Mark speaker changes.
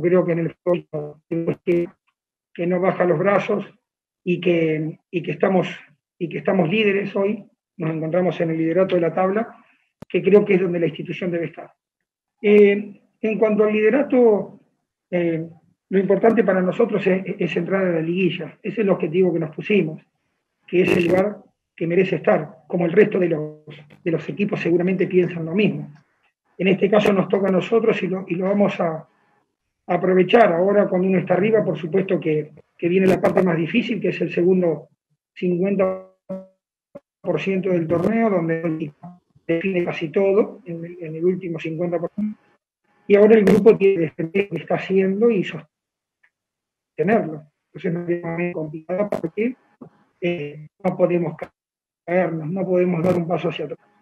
Speaker 1: Creo que en el fondo que, que no baja los brazos y que, y que, estamos, y que estamos líderes hoy, nos encontramos en el liderato de la tabla, que creo que es donde la institución debe estar. Eh, en cuanto al liderato, eh, lo importante para nosotros es, entrar a la liguilla. Ese es el objetivo que nos pusimos, que es el lugar que merece estar, como el resto de los, de los equipos seguramente piensan lo mismo. En este caso nos toca a nosotros y lo, y lo vamos a, aprovechar. Ahora cuando uno está arriba, por supuesto que, que viene la parte más difícil, que es el segundo 50% del torneo, donde define casi todo en el, en el último 50%. Y ahora el grupo tiene que está haciendo y sostenerlo. Entonces es muy complicado porque eh, no podemos caernos, no podemos dar un paso hacia atrás.